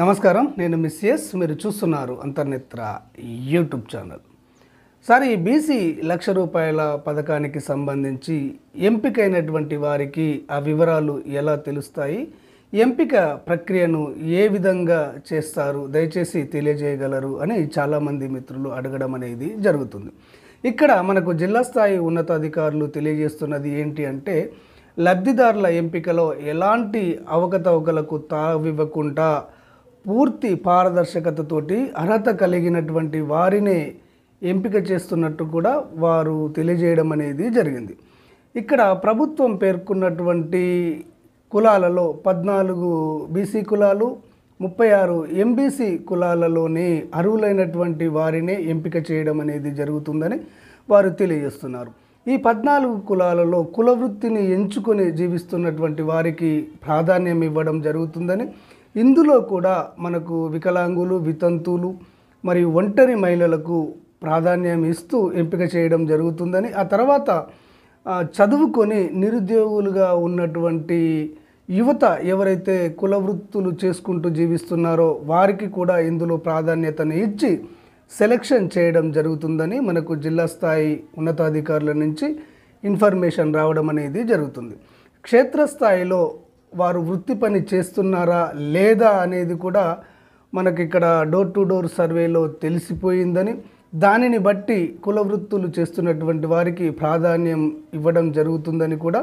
నమస్కారం. నేను miss yes మీరు చూస్తున్నారు అంతర్నేత్ర యూట్యూబ్ ఛానల్. సార్ ఈ బీసీ లక్ష రూపాయల పథకానికి సంబంధించి ఎంపికైనటువంటి వారికి ఆ వివరాలు ఎలా తెలుస్తాయి? ఎంపిక ప్రక్రియను ఏ విధంగా చేస్తారు? దయచేసి తెలియజేయగలరు అని చాలామంది మిత్రులు అడగడం అనేది జరుగుతుంది. ఇక్కడ మనకు జిల్లా స్థాయి ఉన్నతాధికారులు తెలియజేస్తున్నది ఏంటి అంటే లబ్ధిదారుల ఎంపికలో ఎలాంటి అవకతవకలకు తావివ్వకుండా పూర్తి పారదర్శకతతోటి అర్హత కలిగినటువంటి వారినే ఎంపిక చేస్తున్నట్టు కూడా వారు తెలియజేయడం అనేది జరిగింది. ఇక్కడ ప్రభుత్వం పేర్కొన్నటువంటి కులాలలో పద్నాలుగు బీసీ కులాలు ముప్పై ఆరు ఎంబీసీ కులాలలోనే అర్హులైనటువంటి వారినే ఎంపిక చేయడం అనేది జరుగుతుందని వారు తెలియజేస్తున్నారు. ఈ పద్నాలుగు కులాలలో కుల వృత్తిని ఎంచుకొని జీవిస్తున్నటువంటి వారికి ప్రాధాన్యం ఇవ్వడం జరుగుతుందని ఇందులో కూడా మనకు వికలాంగులు వితంతువులు మరియు ఒంటరి మహిళలకు ప్రాధాన్యం ఇస్తూ ఎంపిక చేయడం జరుగుతుందని ఆ తర్వాత చదువుకొని నిరుద్యోగులుగా ఉన్నటువంటి యువత ఎవరైతే కుల వృత్తులు చేసుకుంటూ జీవిస్తున్నారో వారికి కూడా ఇందులో ప్రాధాన్యతను ఇచ్చి సెలెక్షన్ చేయడం జరుగుతుందని మనకు జిల్లా స్థాయి ఉన్నతాధికారుల నుంచి ఇన్ఫర్మేషన్ రావడం అనేది జరుగుతుంది. క్షేత్రస్థాయిలో వారు వృత్తి పని చేస్తున్నారా లేదా అనేది కూడా మనకి ఇక్కడ డోర్ టు డోర్ సర్వేలో తెలిసిపోయిందని దానిని బట్టి కుల వృత్తులు చేస్తున్నటువంటి వారికి ప్రాధాన్యం ఇవ్వడం జరుగుతుందని కూడా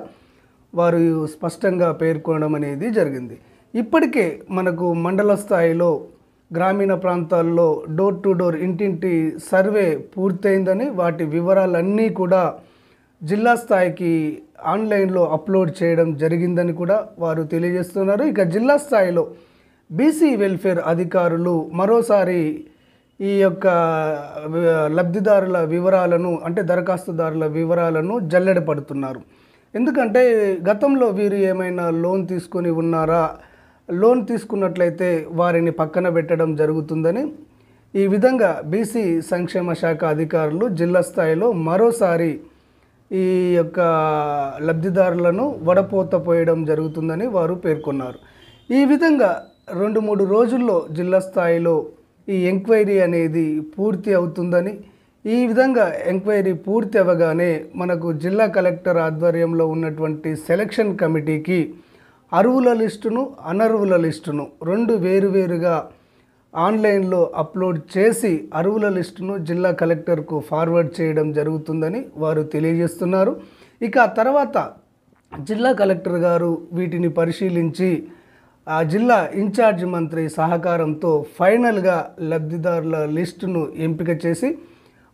వారు స్పష్టంగా పేర్కొనడం అనేది జరిగింది. ఇప్పటికే మనకు మండల స్థాయిలో గ్రామీణ ప్రాంతాల్లో డోర్ టు డోర్ ఇంటింటి సర్వే పూర్తయిందని వాటి వివరాలన్నీ కూడా జిల్లా స్థాయికి ఆన్లైన్లో అప్లోడ్ చేయడం జరిగిందని కూడా వారు తెలియజేస్తున్నారు. ఇక జిల్లా స్థాయిలో బీసీ వెల్ఫేర్ అధికారులు మరోసారి ఈ యొక్క లబ్ధిదారుల వివరాలను అంటే దరఖాస్తుదారుల వివరాలను జల్లెడ పడుతున్నారు. ఎందుకంటే గతంలో వీరు ఏమైనా లోన్ తీసుకొని ఉన్నారా? లోన్ తీసుకున్నట్లయితే వారిని పక్కన పెట్టడం జరుగుతుందని ఈ విధంగా బీసీ సంక్షేమ శాఖ అధికారులు జిల్లా స్థాయిలో మరోసారి ఈ యొక్క లబ్ధిదారులను వడపోత పోయడం జరుగుతుందని వారు పేర్కొన్నారు. ఈ విధంగా రెండు మూడు రోజుల్లో జిల్లా స్థాయిలో ఈ ఎంక్వైరీ అనేది పూర్తి అవుతుందని ఈ విధంగా ఎంక్వైరీ పూర్తి అవ్వగానే మనకు జిల్లా కలెక్టర్ ఆధ్వర్యంలో ఉన్నటువంటి సెలక్షన్ కమిటీకి అరువుల లిస్టును అనర్వుల లిస్టును రెండు వేరువేరుగా ఆన్లైన్లో అప్లోడ్ చేసి అరువుల లిస్టును జిల్లా కలెక్టర్కు ఫార్వర్డ్ చేయడం జరుగుతుందని వారు తెలియజేస్తున్నారు. ఇక తర్వాత జిల్లా కలెక్టర్ గారు వీటిని పరిశీలించి ఆ జిల్లా ఇన్ఛార్జ్ మంత్రి సహకారంతో ఫైనల్గా లబ్ధిదారుల లిస్టును ఎంపిక చేసి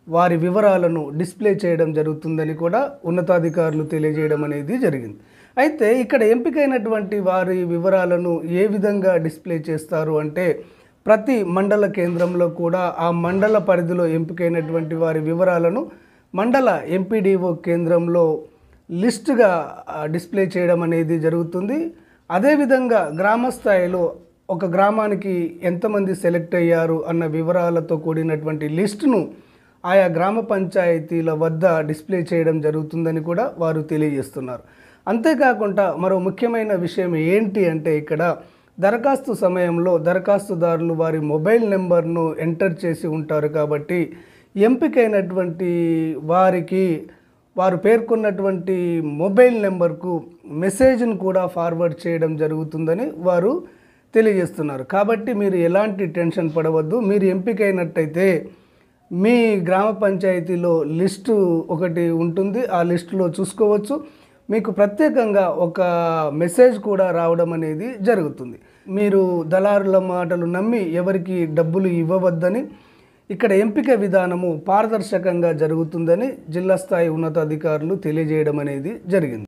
వారి వివరాలను డిస్ప్లే చేయడం జరుగుతుందని కూడా ఉన్నతాధికారులు తెలియజేయడం అనేది జరిగింది. అయితే ఇక్కడ ఎంపికైనటువంటి వారి వివరాలను ఏ విధంగా డిస్ప్లే చేస్తారు అంటే ప్రతి మండల కేంద్రంలో కూడా ఆ మండల పరిధిలో ఎంపికైనటువంటి వారి వివరాలను మండల ఎంపీడీఓ కేంద్రంలో లిస్టుగా డిస్ప్లే చేయడం అనేది జరుగుతుంది. అదేవిధంగా గ్రామ స్థాయిలో ఒక గ్రామానికి ఎంతమంది సెలెక్ట్ అయ్యారు అన్న వివరాలతో కూడినటువంటి లిస్టును ఆయా గ్రామ పంచాయతీల వద్ద డిస్ప్లే చేయడం జరుగుతుందని కూడా వారు తెలియజేస్తున్నారు. అంతేకాకుండా మరో ముఖ్యమైన విషయం ఏంటి అంటే ఇక్కడ దరఖాస్తు సమయంలో దరఖాస్తుదారులు వారి మొబైల్ నెంబర్ను ఎంటర్ చేసి ఉంటారు కాబట్టి ఎంపికైనటువంటి వారికి వారు పేర్కొన్నటువంటి మొబైల్ నెంబర్కు మెసేజ్ను కూడా ఫార్వర్డ్ చేయడం జరుగుతుందని వారు తెలియజేస్తున్నారు. కాబట్టి మీరు ఎలాంటి టెన్షన్ పడవద్దు. మీరు ఎంపికైనట్టయితే మీ గ్రామ పంచాయతీలో లిస్టు ఒకటి ఉంటుంది. ఆ లిస్టులో చూసుకోవచ్చు. మీకు ప్రత్యేకంగా ఒక మెసేజ్ కూడా రావడం అనేది జరుగుతుంది. మీరు దళారుల మాటలు నమ్మి ఎవరికి డబ్బులు ఇవ్వవద్దని ఇక్కడ ఎంపిక విధానము పారదర్శకంగా జరుగుతుందని జిల్లా స్థాయి ఉన్నతాధికారులు తెలియజేయడం అనేది జరిగింది.